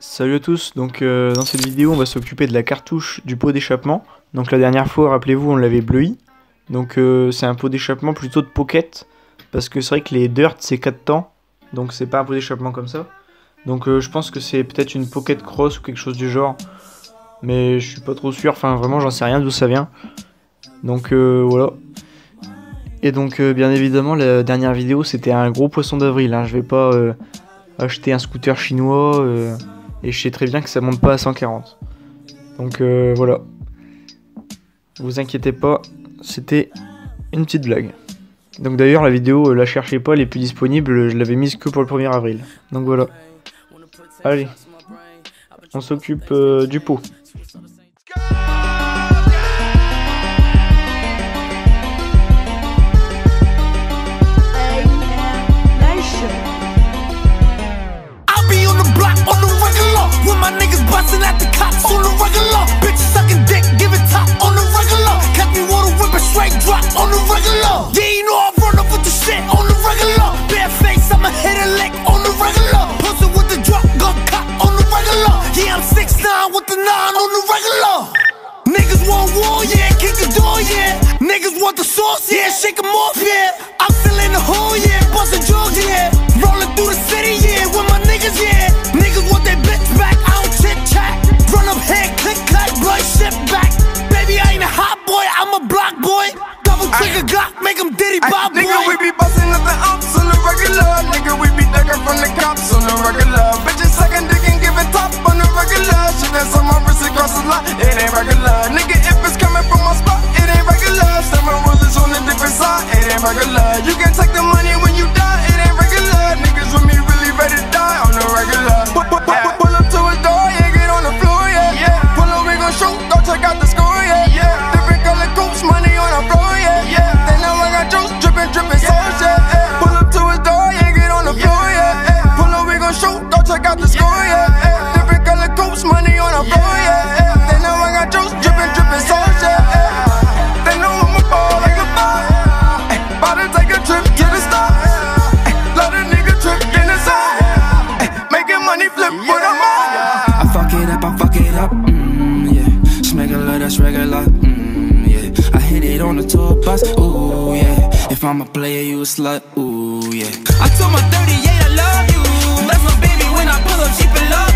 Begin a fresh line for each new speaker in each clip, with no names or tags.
Salut à tous, donc euh, dans cette vidéo on va s'occuper de la cartouche du pot d'échappement. Donc la dernière fois, rappelez-vous, on l'avait bleui. Donc euh, c'est un pot d'échappement plutôt de pocket, parce que c'est vrai que les dirt c'est 4 temps, donc c'est pas un pot d'échappement comme ça. Donc euh, je pense que c'est peut-être une pocket cross ou quelque chose du genre, mais je suis pas trop sûr, enfin vraiment j'en sais rien d'où ça vient. Donc voilà. Et donc bien évidemment la dernière vidéo c'était un gros poisson d'avril, hein. je vais pas acheter un scooter chinois et je sais très bien que ça monte pas à 140. Donc euh, voilà. Vous inquiétez pas, c'était une petite blague. Donc d'ailleurs la vidéo, euh, la cherchez pas, elle est plus disponible, je l'avais mise que pour le 1er avril. Donc voilà. Allez, on s'occupe euh, du pot. Busting at the cops on the regular. Bitch sucking dick, giving top on the regular. Catch me water whipping straight drop on the regular. Yeah, you know I run up with the shit on the regular. Bare face, I'ma hit a lick on the regular. Pussy with the drop, gun cop on the regular. Yeah, I'm 6'9 with the 9 on the regular. Niggas want war, yeah, kick the door, yeah. Niggas want the sauce, yeah, shake them off, yeah. I'm still like a
lie. You can take them it up, I
fuck it up, mm, yeah. Smegular, that's regular, mm, yeah. I hit it on the tour bus, ooh, yeah. If I'm a player, you a slut, ooh, yeah. I told my 38 I love you. That's my baby when I pull up, she feel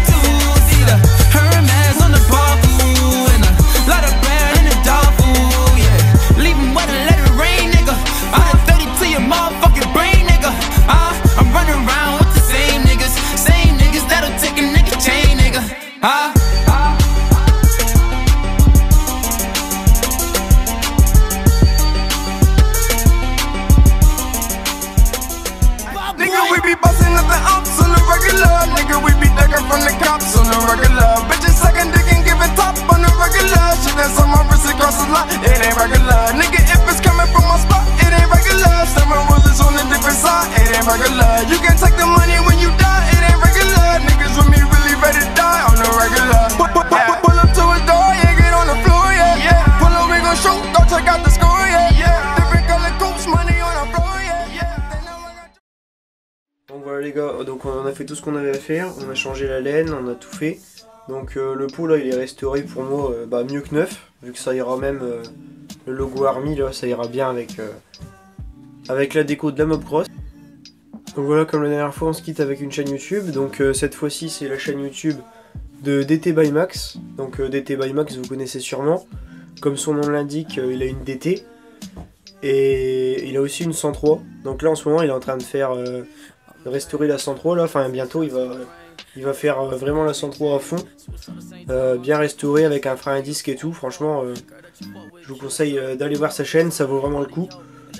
Ah. Nigga,
we be up the on the regular. Nigga, we be from the cops on the regular. Bitches sucking dick and giving top on the regular. Shit that's on my wrist across the line, it ain't regular. Nigga,
donc on a fait tout ce qu'on avait à faire, on a changé la laine, on a tout fait. Donc euh, le pot là il est restauré pour moi euh, bah, mieux que neuf, vu que ça ira même euh, le logo Army là, ça ira bien avec, avec la déco de la Mob Cross. Donc voilà comme la dernière fois on se quitte avec une chaîne YouTube, donc cette fois-ci c'est la chaîne YouTube de DT by Max. Donc DT by Max vous connaissez sûrement, comme son nom l'indique il a une DT. Et il a aussi une 103. Donc là en ce moment il est en train de faire restaurer la 103 là, enfin bientôt il va il va faire euh, vraiment la 103 à fond. Euh, bien restauré avec un frein à disque et tout. Franchement euh, je vous conseille d'aller voir sa chaîne, ça vaut vraiment le coup.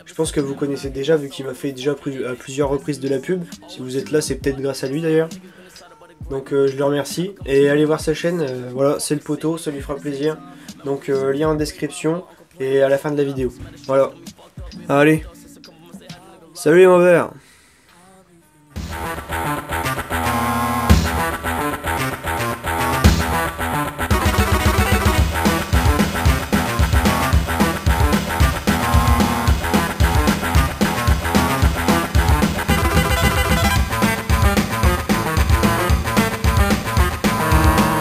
Je pense que vous connaissez déjà vu qu'il m'a fait déjà à plusieurs reprises de la pub. Si vous êtes là c'est peut-être grâce à lui d'ailleurs. Donc je le remercie. Et allez voir sa chaîne, voilà c'est le poteau, ça lui fera plaisir. Donc lien en description et à la fin de la vidéo. Voilà. Allez. Salut les mauvais